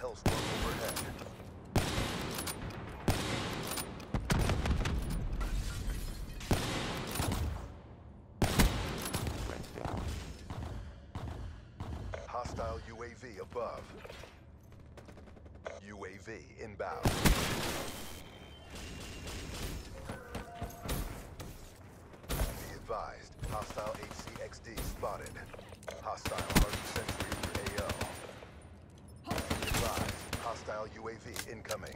hellstorm overhead. Hostile UAV above. UAV inbound. Be advised, hostile HCXD spotted. Hostile. UAV incoming.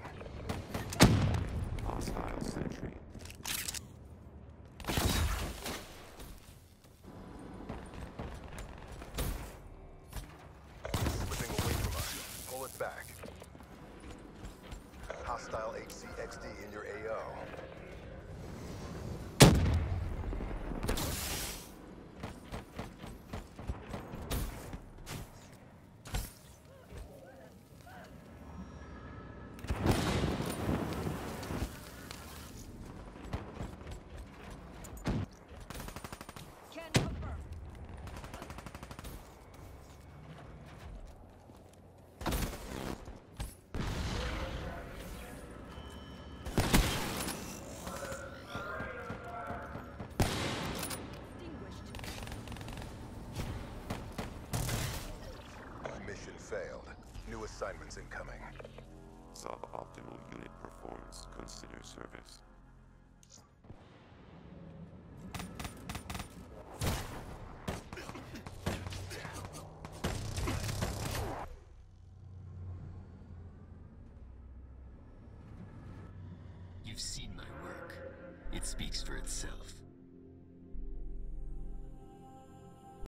Failed. New assignments incoming. Suboptimal unit performance. Consider service. You've seen my work. It speaks for itself.